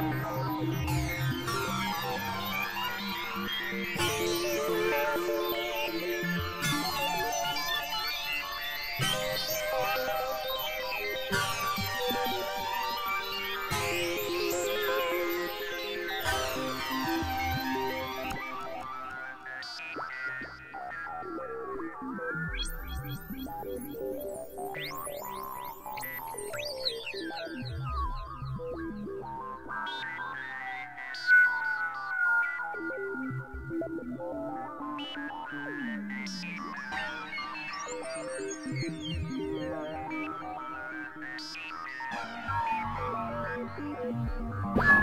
Wow. Wow.